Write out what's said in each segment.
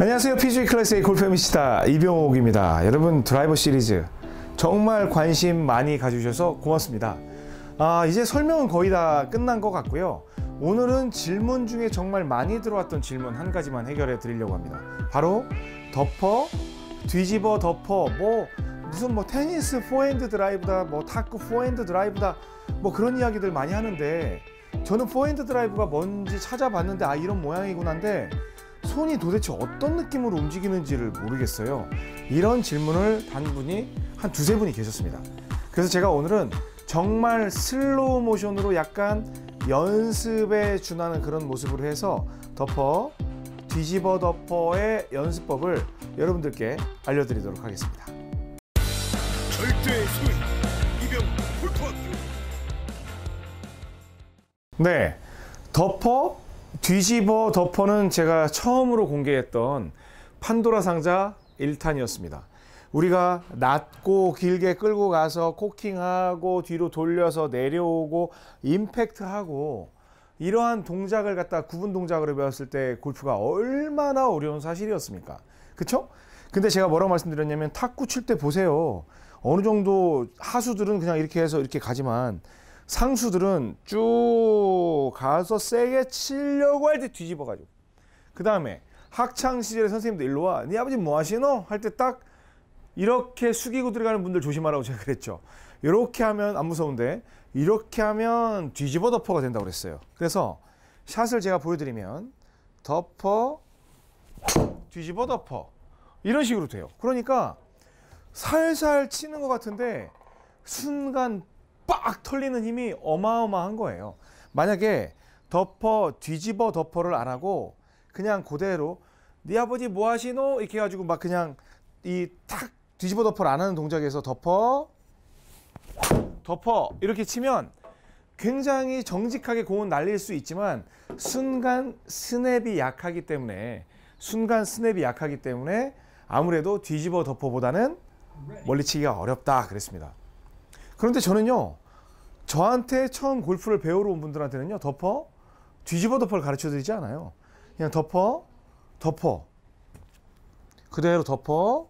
안녕하세요. PGA Class A 골프미시다 이병옥입니다. 여러분 드라이버 시리즈 정말 관심 많이 가져주셔서 고맙습니다. 아, 이제 설명은 거의 다 끝난 것 같고요. 오늘은 질문 중에 정말 많이 들어왔던 질문 한 가지만 해결해 드리려고 합니다. 바로 덮어, 뒤집어 덮어, 뭐 무슨 뭐 테니스 포핸드 드라이브다, 뭐 탁구 포핸드 드라이브다, 뭐 그런 이야기들 많이 하는데 저는 포핸드 드라이브가 뭔지 찾아봤는데 아 이런 모양이구나인데 손이 도대체 어떤 느낌으로 움직이는지를 모르겠어요. 이런 질문을 단 분이 한 두세 분이 계셨습니다. 그래서 제가 오늘은 정말 슬로우 모션으로 약간 연습에 준하는 그런 모습으로 해서 덮어 뒤집어 덮어의 연습법을 여러분들께 알려드리도록 하겠습니다. 소위 이병 네, 덮어 뒤집어 덮어는 제가 처음으로 공개했던 판도라 상자 1탄이었습니다. 우리가 낮고 길게 끌고 가서 코킹하고 뒤로 돌려서 내려오고 임팩트하고 이러한 동작을 갖다 구분 동작으로 배웠을 때 골프가 얼마나 어려운 사실이었습니까? 그쵸? 근데 제가 뭐라고 말씀드렸냐면 탁구 칠 때 보세요. 어느 정도 하수들은 그냥 이렇게 해서 이렇게 가지만 상수들은 쭉 가서 세게 치려고 할 때 뒤집어가지고 그 다음에 학창 시절에 선생님들 일로 와. 네 아버지 뭐 하시노? 할 때 딱 이렇게 숙이고 들어가는 분들 조심하라고 제가 그랬죠. 이렇게 하면 안 무서운데 이렇게 하면 뒤집어 덮어가 된다고 그랬어요. 그래서 샷을 제가 보여드리면 덮어 뒤집어 덮어 이런 식으로 돼요. 그러니까 살살 치는 것 같은데 순간 빡 털리는 힘이 어마어마한 거예요. 만약에 덮어 뒤집어 덮어를 안 하고 그냥 그대로 네 아버지 뭐 하시노 이렇게 해가지고 막 그냥 이 탁 뒤집어 덮어를 안 하는 동작에서 덮어 덮어 이렇게 치면 굉장히 정직하게 공은 날릴 수 있지만 순간 스냅이 약하기 때문에 순간 스냅이 약하기 때문에 아무래도 뒤집어 덮어보다는 멀리치기가 어렵다 그랬습니다. 그런데 저는요 저한테 처음 골프를 배우러 온 분들한테는요 덮어 뒤집어 덮어를 가르쳐 드리지 않아요. 그냥 덮어 덮어 그대로 덮어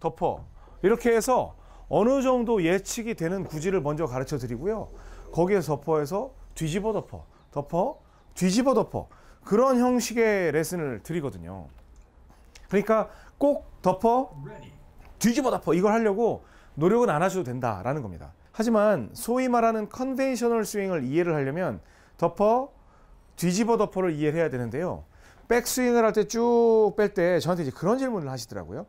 덮어 이렇게 해서 어느 정도 예측이 되는 구질을 먼저 가르쳐 드리고요. 거기에서 덮어에서 뒤집어 덮어 덮어 뒤집어 덮어 그런 형식의 레슨을 드리거든요. 그러니까 꼭 덮어 뒤집어 덮어 이걸 하려고 노력은 안 하셔도 된다라는 겁니다. 하지만 소위 말하는 conventional 스윙을 이해를 하려면 덮어 뒤집어 덮어를 이해를 해야 되는데요. 백스윙을 할 때 쭉 뺄 때 저한테 이제 그런 질문을 하시더라고요.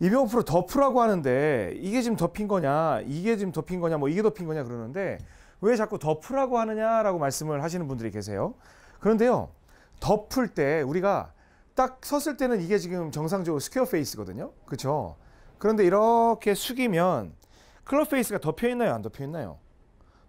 이병옥 프로 덮으라고 하는데 이게 지금 덮인 거냐, 이게 지금 덮인 거냐, 뭐 이게 덮인 거냐 그러는데 왜 자꾸 덮으라고 하느냐라고 말씀을 하시는 분들이 계세요. 그런데요, 덮을 때 우리가 딱 섰을 때는 이게 지금 정상적으로 square face거든요. 그렇죠? 그런데 이렇게 숙이면 클럽 페이스가 덮여 있나요? 안 덮여 있나요?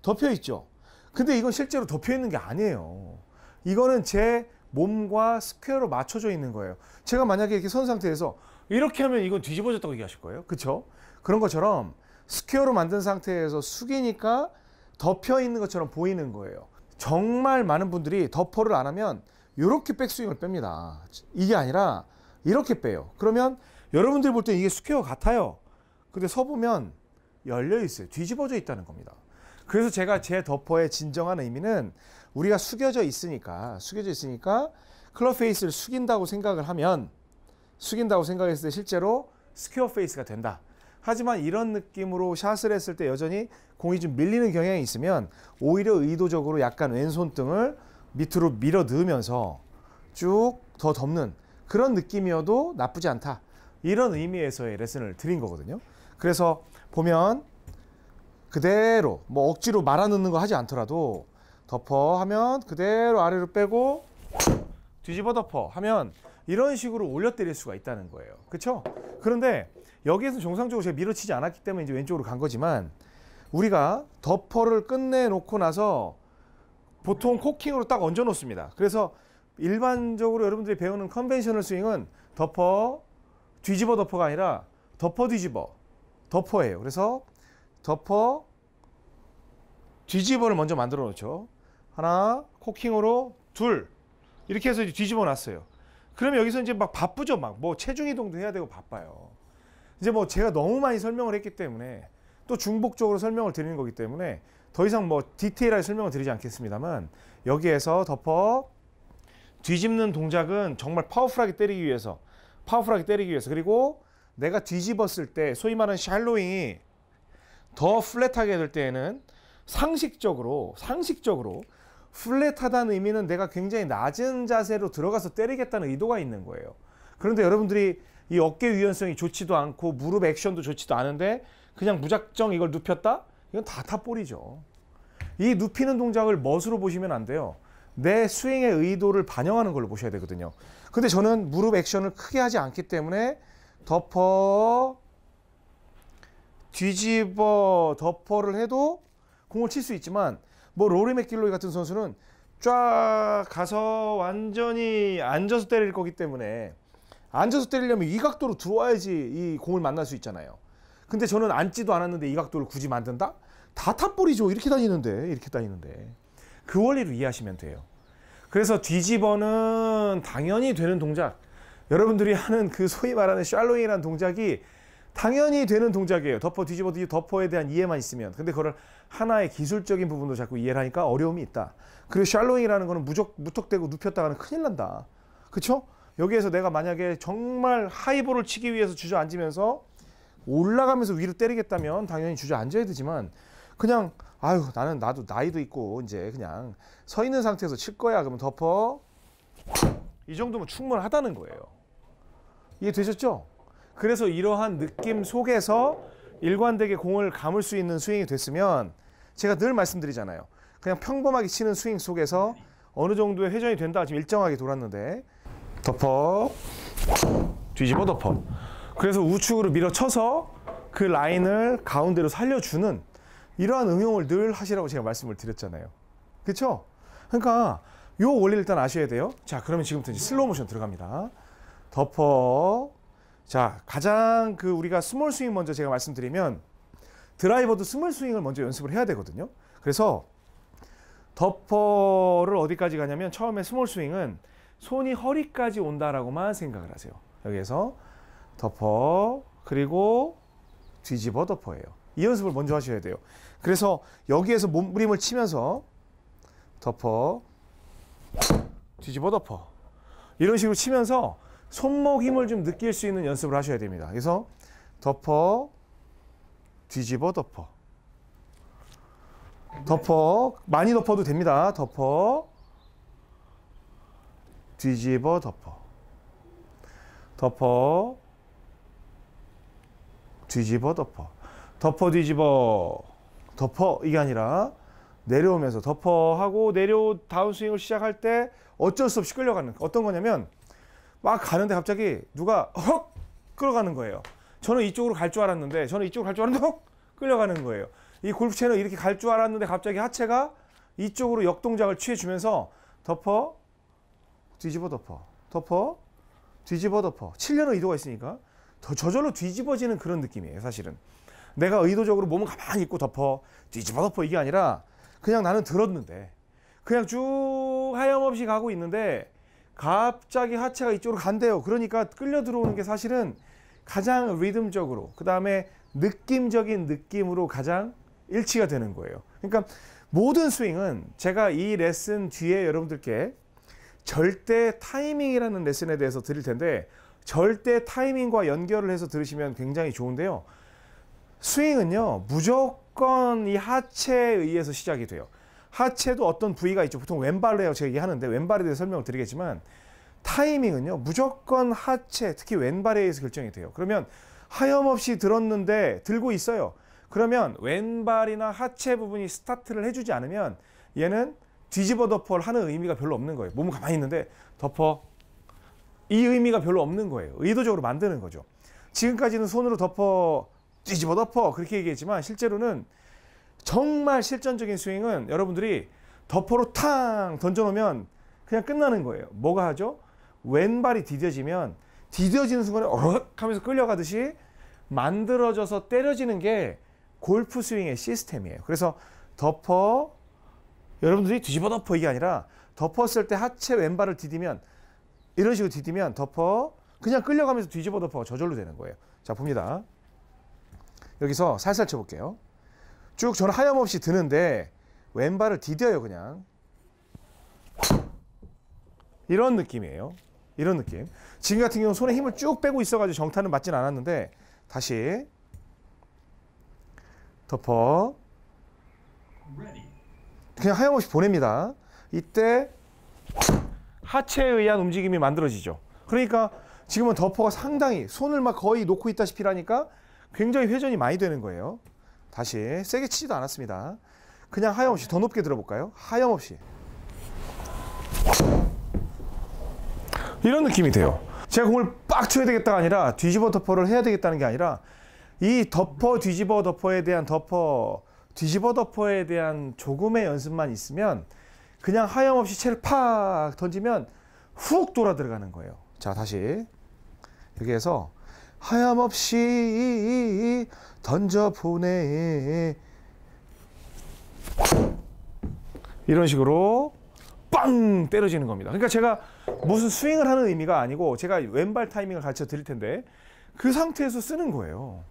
덮여 있죠. 근데 이건 실제로 덮여 있는 게 아니에요. 이거는 제 몸과 square로 맞춰져 있는 거예요. 제가 만약에 이렇게 선 상태에서 이렇게 하면 이건 뒤집어졌다고 얘기하실 거예요. 그렇죠? 그런 것처럼 square로 만든 상태에서 숙이니까 덮여 있는 것처럼 보이는 거예요. 정말 많은 분들이 덮어를 안 하면 이렇게 백스윙을 뺍니다. 이게 아니라 이렇게 빼요. 그러면 여러분들이 볼 때 이게 square 같아요. 근데 서보면 열려 있어요. 뒤집어져 있다는 겁니다. 그래서 제가 제 덮어의 진정한 의미는 우리가 숙여져 있으니까 숙여져 있으니까 클럽 페이스를 숙인다고 생각을 하면 숙인다고 생각했을 때 실제로 square face가 된다. 하지만 이런 느낌으로 샷을 했을 때 여전히 공이 좀 밀리는 경향이 있으면 오히려 의도적으로 약간 왼손등을 밑으로 밀어 넣으면서 쭉 더 덮는 그런 느낌이어도 나쁘지 않다. 이런 의미에서의 레슨을 드린 거거든요. 그래서 보면 그대로 뭐 억지로 말아 넣는 거 하지 않더라도 덮어 하면 그대로 아래로 빼고 뒤집어 덮어 하면 이런 식으로 올려 때릴 수가 있다는 거예요. 그렇죠? 그런데 여기에서 정상적으로 제가 밀어치지 않았기 때문에 이제 왼쪽으로 간 거지만 우리가 덮어를 끝내 놓고 나서 보통 코킹으로 딱 얹어 놓습니다. 그래서 일반적으로 여러분들이 배우는 conventional 스윙은 덮어 뒤집어 덮어가 아니라 덮어 뒤집어 덮어예요. 그래서 덮어 뒤집어를 먼저 만들어 놓죠. 하나 코킹으로 둘 이렇게 해서 뒤집어 놨어요. 그러면 여기서 이제 막 바쁘죠. 막 뭐 체중 이동도 해야 되고 바빠요. 이제 뭐 제가 너무 많이 설명을 했기 때문에 또 중복적으로 설명을 드리는 거기 때문에 더 이상 뭐 디테일하게 설명을 드리지 않겠습니다만 여기에서 덮어 뒤집는 동작은 정말 파워풀하게 때리기 위해서 파워풀하게 때리기 위해서 그리고 내가 뒤집었을 때 소위 말하는 샬로잉이 더 플랫하게 될 때에는 상식적으로 상식적으로 플랫하다는 의미는 내가 굉장히 낮은 자세로 들어가서 때리겠다는 의도가 있는 거예요. 그런데 여러분들이 이 어깨 유연성이 좋지도 않고 무릎 액션도 좋지도 않은데 그냥 무작정 이걸 눕혔다? 이건 다 탑볼이죠. 이 눕히는 동작을 멋으로 보시면 안 돼요. 내 스윙의 의도를 반영하는 걸로 보셔야 되거든요. 근데 저는 무릎 액션을 크게 하지 않기 때문에 덮어 뒤집어 덮어를 해도 공을 칠 수 있지만 뭐 로리 맥길로이 같은 선수는 쫙 가서 완전히 앉아서 때릴 거기 때문에 앉아서 때리려면 이 각도로 들어와야지 이 공을 만날 수 있잖아요. 근데 저는 앉지도 않았는데 이 각도를 굳이 만든다? 다 탑볼이죠. 이렇게 다니는데 이렇게 다니는데 그 원리를 이해하시면 돼요. 그래서 뒤집어는 당연히 되는 동작. 여러분들이 하는 그 소위 말하는 샬로잉이라는 동작이 당연히 되는 동작이에요. 덮어 뒤집어 뒤집어 덮어에 대한 이해만 있으면. 근데 그걸 하나의 기술적인 부분도 자꾸 이해를 하니까 어려움이 있다. 그리고 샬로잉이라는 거는 무적 무턱대고 눕혔다가는 큰일 난다. 그렇죠? 여기에서 내가 만약에 정말 하이볼을 치기 위해서 주저앉으면서 올라가면서 위로 때리겠다면 당연히 주저앉아야 되지만 그냥 아유 나는 나도 나이도 있고 이제 그냥 서 있는 상태에서 칠 거야 그러면 덮어 이 정도면 충분하다는 거예요. 이해 되셨죠? 그래서 이러한 느낌 속에서 일관되게 공을 감을 수 있는 스윙이 됐으면 제가 늘 말씀드리잖아요. 그냥 평범하게 치는 스윙 속에서 어느 정도의 회전이 된다. 지금 일정하게 돌았는데 덮어 뒤집어 덮어. 그래서 우측으로 밀어쳐서 그 라인을 가운데로 살려주는 이러한 응용을 늘 하시라고 제가 말씀을 드렸잖아요. 그렇죠? 그러니까 요 원리를 일단 아셔야 돼요. 자, 그러면 지금부터 이제 슬로우 모션 들어갑니다. 덮어. 자, 가장 그 우리가 small 스윙 먼저 제가 말씀드리면 드라이버도 small 스윙을 먼저 연습을 해야 되거든요. 그래서 덮어를 어디까지 가냐면 처음에 small 스윙은 손이 허리까지 온다라고만 생각을 하세요. 여기에서 덮어 그리고 뒤집어 덮어예요. 이 연습을 먼저 하셔야 돼요. 그래서 여기에서 몸부림을 치면서 덮어 뒤집어 덮어 이런 식으로 치면서 손목 힘을 좀 느낄 수 있는 연습을 하셔야 됩니다. 그래서 덮어 뒤집어 덮어 덮어 많이 덮어도 됩니다. 덮어 뒤집어 덮어 덮어 뒤집어 덮어 덮어 뒤집어. 덮어. 이게 아니라 내려오면서 덮어 하고 내려 다운스윙을 시작할 때 어쩔 수 없이 끌려가는 어떤 거냐면 막 가는데 갑자기 누가 헉! 끌어가는 거예요. 저는 이쪽으로 갈 줄 알았는데 저는 이쪽으로 갈 줄 알았는데 헉! 끌려가는 거예요. 이 골프 채널 이렇게 갈 줄 알았는데 갑자기 하체가 이쪽으로 역동작을 취해주면서 덮어 뒤집어 덮어 덮어 뒤집어 덮어. 치려는 의도가 있으니까 더 저절로 뒤집어지는 그런 느낌이에요 사실은 내가 의도적으로 몸을 가만히 있고 덮어. 뒤집어 덮어. 이게 아니라 그냥 나는 들었는데. 그냥 쭉 하염없이 가고 있는데 갑자기 하체가 이쪽으로 간대요. 그러니까 끌려 들어오는 게 사실은 가장 리듬적으로 그 다음에 느낌적인 느낌으로 가장 일치가 되는 거예요. 그러니까 모든 스윙은 제가 이 레슨 뒤에 여러분들께 절대 타이밍이라는 레슨에 대해서 드릴 텐데 절대 타이밍과 연결을 해서 들으시면 굉장히 좋은데요. 스윙은요 무조건 이 하체에 의해서 시작이 돼요. 하체도 어떤 부위가 있죠. 보통 왼발로 해요. 제가 얘기하는데 왼발에 대해 설명을 드리겠지만 타이밍은요 무조건 하체 특히 왼발에 의해서 결정이 돼요. 그러면 하염없이 들었는데 들고 있어요. 그러면 왼발이나 하체 부분이 스타트를 해주지 않으면 얘는 뒤집어 덮어를 하는 의미가 별로 없는 거예요. 몸은 가만히 있는데 덮어 이 의미가 별로 없는 거예요. 의도적으로 만드는 거죠. 지금까지는 손으로 덮어 뒤집어 덮어 그렇게 얘기했지만 실제로는 정말 실전적인 스윙은 여러분들이 덮어로 탕 던져놓으면 그냥 끝나는 거예요. 뭐가 하죠? 왼발이 디뎌지면 디뎌지는 순간에 어럭 하면서 끌려가듯이 만들어져서 때려지는 게 골프 스윙의 시스템이에요. 그래서 덮어 여러분들이 뒤집어 덮어 이게 아니라 덮었을 때 하체 왼발을 디디면 이런 식으로 디디면 덮어 그냥 끌려가면서 뒤집어 덮어가 저절로 되는 거예요. 자 봅니다. 여기서 살살 쳐볼게요. 쭉 저는 하염없이 드는데 왼발을 디뎌요 그냥. 이런 느낌이에요. 이런 느낌. 지금 같은 경우 손에 힘을 쭉 빼고 있어가지고 정타는 맞진 않았는데 다시 덮어 그냥 하염없이 보냅니다. 이때 하체에 의한 움직임이 만들어지죠. 그러니까 지금은 덮어가 상당히 손을 막 거의 놓고 있다시피 하니까 굉장히 회전이 많이 되는 거예요. 다시 세게 치지도 않았습니다. 그냥 하염없이 더 높게 들어볼까요? 하염없이 이런 느낌이 돼요. 제가 공을 빡 쳐야 되겠다가 아니라 뒤집어 덮어를 해야 되겠다는 게 아니라 이 덮어 뒤집어 덮어에 대한 덮어 뒤집어 덮어에 대한 조금의 연습만 있으면 그냥 하염없이 채를 팍 던지면 훅 돌아 들어가는 거예요. 자 다시 여기에서 하염없이 던져 보내. 이런 식으로 빵 때려지는 겁니다. 그러니까 제가 무슨 스윙을 하는 의미가 아니고 제가 왼발 타이밍을 가르쳐 드릴 텐데 그 상태에서 쓰는 거예요.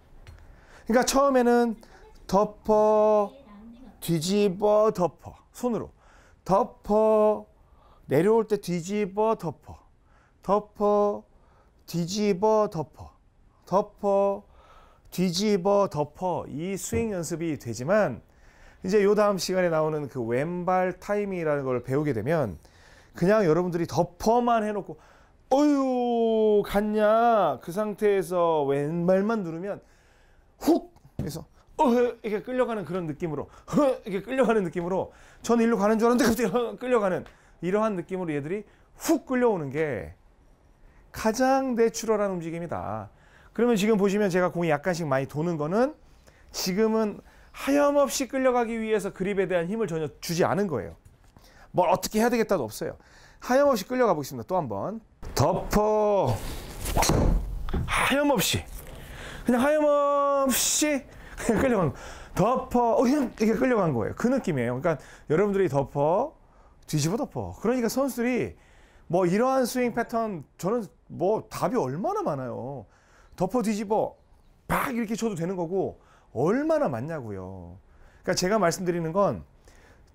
그러니까 처음에는 덮어 뒤집어 덮어. 손으로. 덮어 내려올 때 뒤집어 덮어. 덮어 뒤집어 덮어 덮어 뒤집어 덮어 이 스윙 연습이 되지만 이제 요 다음 시간에 나오는 그 왼발 타이밍이라는 걸 배우게 되면 그냥 여러분들이 덮어만 해놓고 어유 갔냐? 그 상태에서 왼발만 누르면 훅! 해서 어 이렇게 끌려가는 그런 느낌으로 허 이렇게 끌려가는 느낌으로 저는 일로 가는 줄 알았는데 갑자기 허, 끌려가는 이러한 느낌으로 얘들이 훅 끌려오는 게 가장 내추럴한 움직임이다. 그러면 지금 보시면 제가 공이 약간씩 많이 도는 거는 지금은 하염없이 끌려가기 위해서 그립에 대한 힘을 전혀 주지 않은 거예요. 뭘 어떻게 해야 되겠다도 없어요. 하염없이 끌려가 보겠습니다. 또 한번 덮어 하염없이 그냥 하염없이 그냥 끌려간 거. 덮어 어, 그냥 이렇게 끌려간 거예요. 그 느낌이에요. 그러니까 여러분들이 덮어 뒤집어 덮어. 그러니까 선수들이 뭐 이러한 스윙 패턴 저는 뭐 답이 얼마나 많아요. 덮어 뒤집어 막 이렇게 쳐도 되는 거고 얼마나 많냐고요. 그러니까 제가 말씀드리는 건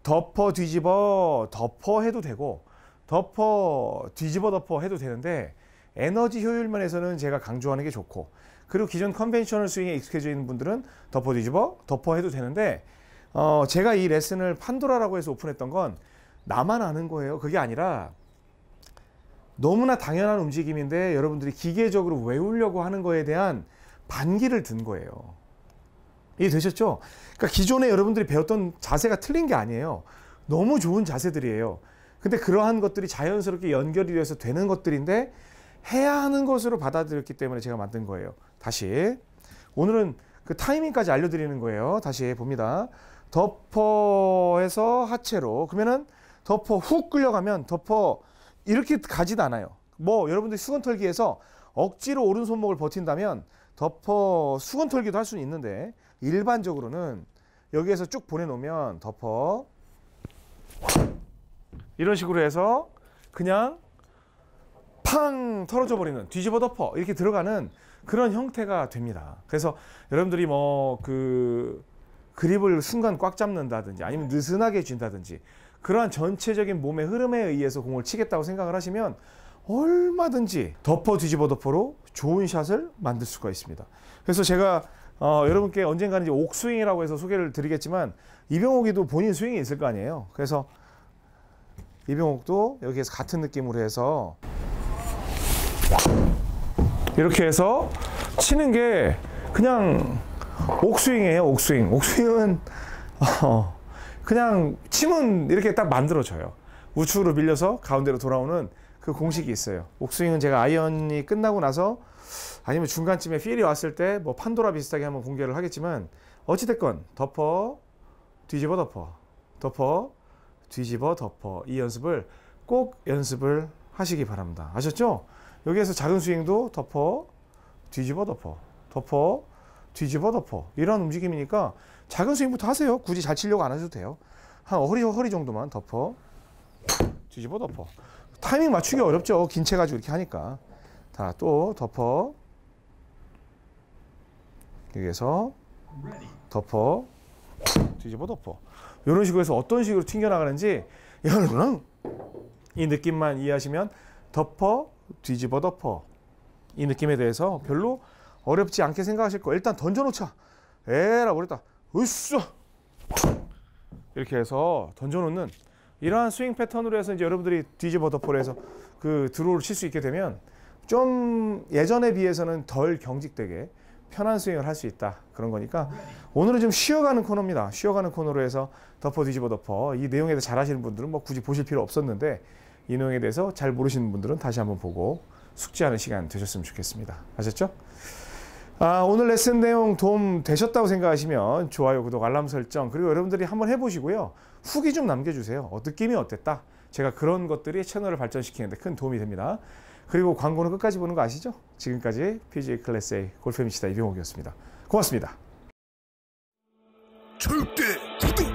덮어 뒤집어 덮어 해도 되고 덮어 뒤집어 덮어 해도 되는데 에너지 효율 면에서는 제가 강조하는 게 좋고 그리고 기존 conventional 스윙에 익숙해져 있는 분들은 덮어 뒤집어 덮어 해도 되는데 어 제가 이 레슨을 판도라라고 해서 오픈했던 건 나만 아는 거예요. 그게 아니라 너무나 당연한 움직임인데 여러분들이 기계적으로 외우려고 하는 거에 대한 반기를 든 거예요. 이해 되셨죠? 그러니까 기존에 여러분들이 배웠던 자세가 틀린 게 아니에요. 너무 좋은 자세들이에요. 근데 그러한 것들이 자연스럽게 연결이 돼서 되는 것들인데 해야 하는 것으로 받아들였기 때문에 제가 만든 거예요. 다시 오늘은 그 타이밍까지 알려드리는 거예요. 다시 봅니다. 덮어에서 하체로 그러면은 덮어 훅 끌려가면 덮어 이렇게 가지도 않아요. 뭐 여러분들이 수건 털기에서 억지로 오른 손목을 버틴다면 덮어 수건 털기도 할 수는 있는데 일반적으로는 여기에서 쭉 보내놓으면 덮어 이런 식으로 해서 그냥 팡 털어져 버리는 뒤집어 덮어 이렇게 들어가는 그런 형태가 됩니다. 그래서 여러분들이 뭐 그 그립을 순간 꽉 잡는다든지 아니면 느슨하게 쥔다든지 그러한 전체적인 몸의 흐름에 의해서 공을 치겠다고 생각을 하시면 얼마든지 덮어 뒤집어 덮어로 좋은 샷을 만들 수가 있습니다. 그래서 제가 어, 여러분께 언젠가는 이제 옥스윙이라고 해서 소개를 드리겠지만 이병옥이도 본인 스윙이 있을 거 아니에요. 그래서 이병옥도 여기에서 같은 느낌으로 해서 이렇게 해서 치는 게 그냥 옥스윙이에요. 옥스윙. 옥스윙은 어, 그냥 치면 이렇게 딱 만들어져요. 우측으로 밀려서 가운데로 돌아오는 그 공식이 있어요. 옥스윙은 제가 아이언이 끝나고 나서 아니면 중간쯤에 필이 왔을 때 뭐 판도라 비슷하게 한번 공개를 하겠지만 어찌됐건 덮어 뒤집어 덮어 덮어 뒤집어 덮어 이 연습을 꼭 연습을 하시기 바랍니다. 아셨죠? 여기에서 작은 스윙도 덮어 뒤집어 덮어 덮어 뒤집어 덮어 이런 움직임이니까 작은 스윙부터 하세요. 굳이 잘 치려고 안 하셔도 돼요. 한 허리 허리 정도만 덮어 뒤집어 덮어 타이밍 맞추기 어렵죠. 긴 채 가지고 이렇게 하니까. 자, 또 덮어. 여기에서 덮어. 뒤집어 덮어. 이런 식으로 해서 어떤 식으로 튕겨나가는지 여러분 이 느낌만 이해하시면 덮어, 뒤집어 덮어. 이 느낌에 대해서 별로 어렵지 않게 생각하실 거예요. 일단 던져놓자. 에라 그랬다. 으쌰. 이렇게 해서 던져놓는 이러한 스윙 패턴으로 해서 이제 여러분들이 뒤집어 덮어를 해서 그 draw를 칠 수 있게 되면 좀 예전에 비해서는 덜 경직되게 편한 스윙을 할 수 있다 그런 거니까 오늘은 좀 쉬어가는 코너입니다. 쉬어가는 코너로 해서 덮어 뒤집어 덮어 이 내용에 대해서 잘 하시는 분들은 뭐 굳이 보실 필요 없었는데 이 내용에 대해서 잘 모르시는 분들은 다시 한번 보고 숙지하는 시간 되셨으면 좋겠습니다. 아셨죠? 아, 오늘 레슨 내용 도움 되셨다고 생각하시면 좋아요, 구독, 알람 설정 그리고 여러분들이 한번 해보시고요. 후기 좀 남겨주세요. 어, 느낌이 어땠다? 제가 그런 것들이 채널을 발전시키는데 큰 도움이 됩니다. 그리고 광고는 끝까지 보는 거 아시죠? 지금까지 PGA 클래스 A 골프 미치다 이병옥이었습니다. 고맙습니다. 절대